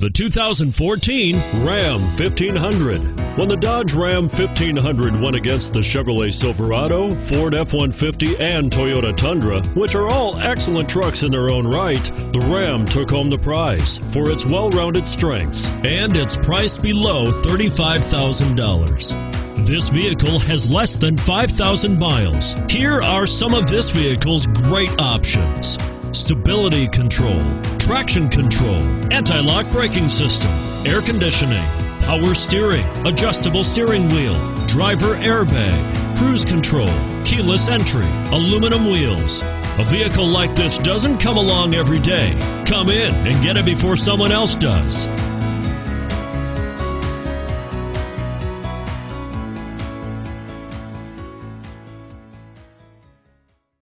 The 2014 Ram 1500. When the Dodge Ram 1500 went against the Chevrolet Silverado, Ford F 150, and Toyota Tundra, which are all excellent trucks in their own right, the Ram took home the prize for its well rounded strengths. And it's priced below $35,000. This vehicle has less than 5,000 miles. Here are some of this vehicle's great options stability control, traction control, anti lock braking system, air conditioning, power steering, adjustable steering wheel, driver airbag, cruise control, keyless entry, aluminum wheels. A vehicle like this doesn't come along every day. Come in and get it before someone else does.